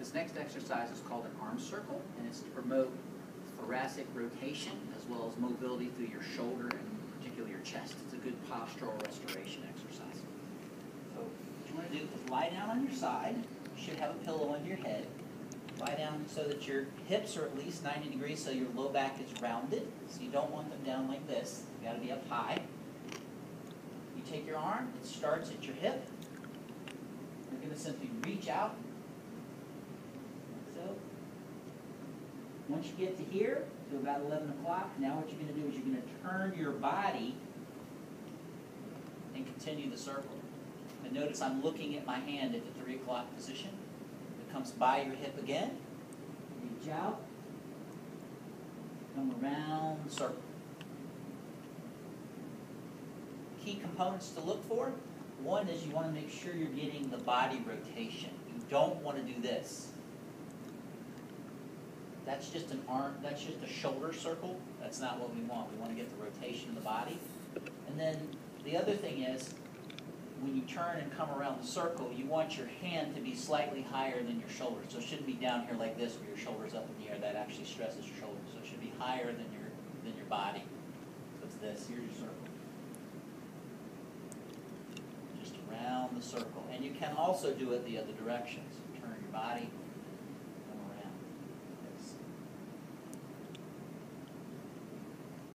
This next exercise is called an arm circle, and it's to promote thoracic rotation as well as mobility through your shoulder and particularly your chest. It's a good postural restoration exercise. So what you want to do is lie down on your side. You should have a pillow under your head. Lie down so that your hips are at least 90 degrees so your low back is rounded. So you don't want them down like this. You got to be up high. You take your arm, it starts at your hip. You're going to simply reach out like so. Once you get to here, to about 11 o'clock, now what you're going to do is you're going to turn your body and continue the circle. And notice I'm looking at my hand at the 3 o'clock position. It comes by your hip again. Reach out. Come around the circle. Key components to look for. One is you want to make sure you're getting the body rotation. You don't want to do this. That's just an arm, that's just a shoulder circle. That's not what we want. We want to get the rotation of the body. And then the other thing is, when you turn and come around the circle, you want your hand to be slightly higher than your shoulder. So it shouldn't be down here like this where your shoulder's up in the air. That actually stresses your shoulder. So it should be higher than your, than your body. So it's this, here's your circle. Just around the circle. And you can also do it the other direction. So turn your body